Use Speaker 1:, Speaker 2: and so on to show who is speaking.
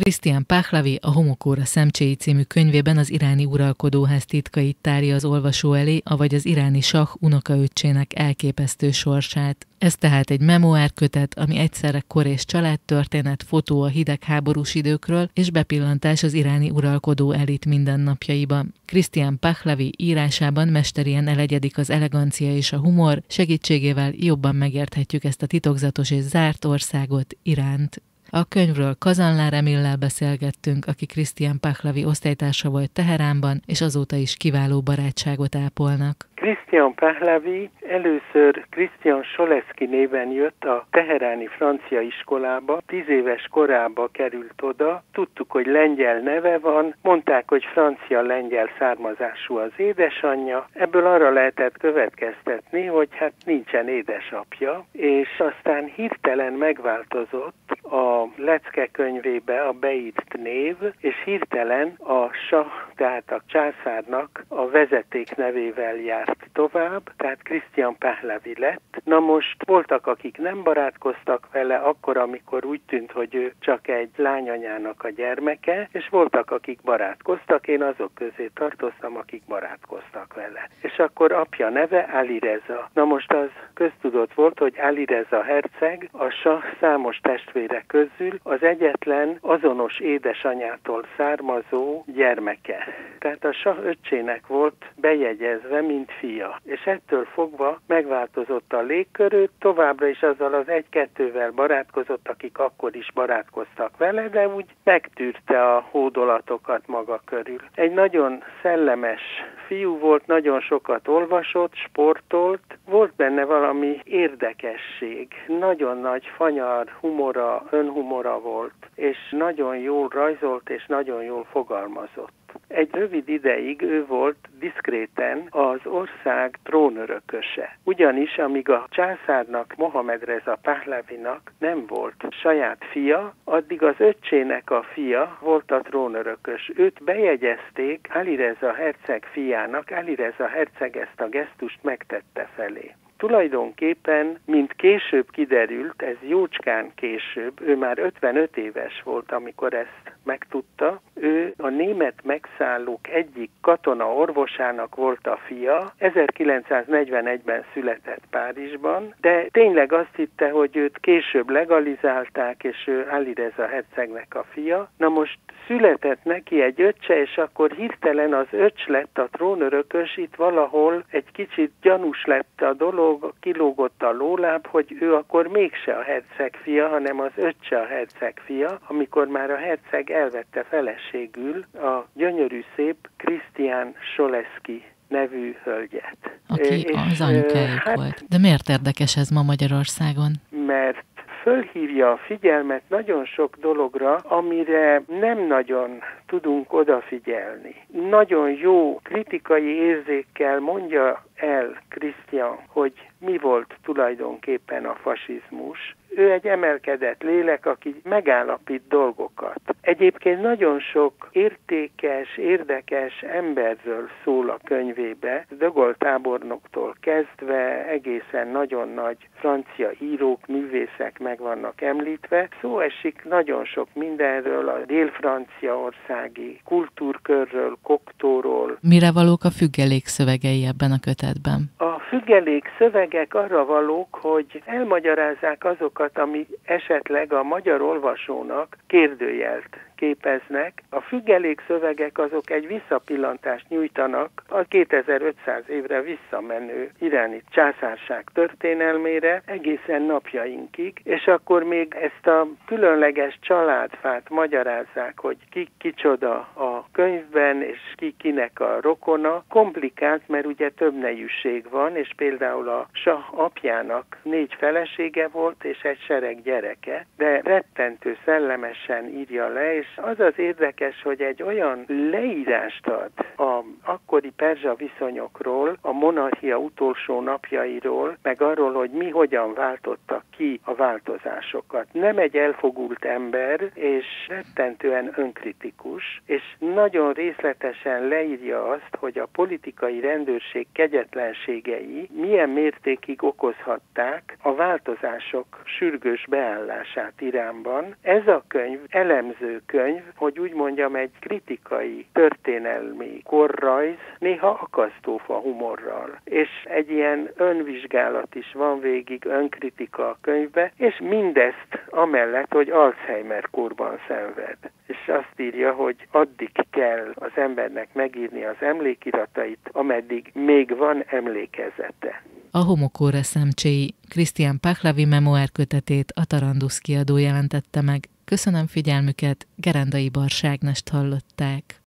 Speaker 1: Christian Pahlavi a Homokóra szemcséi című könyvében az iráni uralkodóház titkait tárja az olvasó elé, avagy az iráni sah unokaöccsének elképesztő sorsát. Ez tehát egy memoárkötet, ami egyszerre kor és családtörténet, fotó a hidegháborús időkről és bepillantás az iráni uralkodó elit mindennapjaiba. Christian Pahlavi írásában mesterien elegyedik az elegancia és a humor, segítségével jobban megérthetjük ezt a titokzatos és zárt országot, Iránt. A könyvről Kazanlár Emillel beszélgettünk, aki Krisztián Pahlavi osztálytársa volt Teheránban, és azóta is kiváló barátságot ápolnak.
Speaker 2: Krisztián Pahlavi először Krisztián Soleszki néven jött a teheráni francia iskolába, tíz éves korába került oda, tudtuk, hogy lengyel neve van, mondták, hogy francia-lengyel származású az édesanyja, ebből arra lehetett következtetni, hogy hát nincsen édesapja, és aztán hirtelen megváltozott a lecke könyvébe a beírt név, és hirtelen a sa, tehát a császárnak a vezeték nevével járt tovább, tehát Christian Pahlavi lett. Na most voltak, akik nem barátkoztak vele, akkor, amikor úgy tűnt, hogy ő csak egy lányanyának a gyermeke, és voltak, akik barátkoztak, én azok közé tartoztam, akik barátkoztak vele. És akkor apja neve Ali Reza. Na most az köztudott volt, hogy Ali Reza herceg a sa számos testvére közül az egyetlen azonos édesanyától származó gyermeke. Tehát a sa öccsének volt bejegyezve, mint fia. És ettől fogva megváltozott a légkörő, továbbra is azzal az egy-kettővel barátkozott, akik akkor is barátkoztak vele, de úgy megtűrte a hódolatokat maga körül. Egy nagyon szellemes fiú volt, nagyon sokat olvasott, sportolt, volt benne valami érdekesség, nagyon nagy fanyar humora, önhumora volt, és nagyon jól rajzolt, és nagyon jól fogalmazott. Egy rövid ideig ő volt diszkréten az ország trónörököse. Ugyanis, amíg a császárnak, Mohamed Reza Pahlavinak nem volt saját fia, addig az öccsének a fia volt a trónörökös. Őt bejegyezték Ali Reza herceg fiának, Ali Reza herceg ezt a gesztust megtette felé. Tulajdonképpen, mint később kiderült, ez jócskán később, ő már 55 éves volt, amikor ezt megtudta, ő a német megszállók egyik katona orvosának volt a fia, 1941-ben született Párizsban, de tényleg azt hitte, hogy őt később legalizálták, és ő Ali Reza hercegnek a fia. Na most született neki egy öccse, és akkor hirtelen az öcs lett a trónörökös, itt valahol egy kicsit gyanús lett a dolog, kilógott a lóláb, hogy ő akkor mégse a herceg fia, hanem az öccse a herceg fia, amikor már a herceg elvette feleségül a gyönyörű szép Krisztián Soleszki nevű hölgyet.
Speaker 1: Aki és, az anyukájuk hát, volt. De miért érdekes ez ma Magyarországon?
Speaker 2: Mert fölhívja a figyelmet nagyon sok dologra, amire nem nagyon tudunk odafigyelni. Nagyon jó kritikai érzékkel mondja el Krisztián, hogy mi volt tulajdonképpen a fasizmus, ő egy emelkedett lélek, aki megállapít dolgokat. Egyébként nagyon sok értékes, érdekes emberről szól a könyvébe, Dögol tábornoktól kezdve egészen nagyon nagy francia írók, művészek meg vannak említve. Szó esik nagyon sok mindenről, a dél-franciaországi kultúrkörről, koktóról.
Speaker 1: Mire valók a függelék szövegei ebben a kötetben?
Speaker 2: A függelék szövegek arra valók, hogy elmagyarázzák azokat, ami esetleg a magyar olvasónak kérdőjelt képeznek. A függelék szövegek azok egy visszapillantást nyújtanak a 2500 évre visszamenő iráni császárság történelmére egészen napjainkig, és akkor még ezt a különleges családfát magyarázzák, hogy ki kicsoda a könyvben, és ki kinek a rokona. Komplikált, mert ugye több nejűség van, és például a sa apjának négy felesége volt, és egy sereg gyereke, de rettentő szellemesen írja le, és az az érdekes, hogy egy olyan leírást ad a akkori perzsa viszonyokról, a monarchia utolsó napjairól, meg arról, hogy mi hogyan váltottak ki a változásokat. Nem egy elfogult ember, és rettentően önkritikus, és nagyon részletesen leírja azt, hogy a politikai rendőrség kegyetlenségei milyen mértékig okozhatták a változások sürgős beállását Iránban. Ez a könyv elemző könyv, hogy úgy mondjam, egy kritikai történelmi korrajz, néha akasztófa humorral. És egy ilyen önvizsgálat is van végig, önkritika a könyvbe, és mindezt amellett, hogy Alzheimer korban szenved. És azt írja, hogy addig kell az embernek megírni az emlékiratait, ameddig még van emlékezete.
Speaker 1: A homokóra szemcséi Krisztián Pahlavi memoár kötetét a Tarandusz kiadó jelentette meg. Köszönöm figyelmüket, Gerendai Barságnest hallották.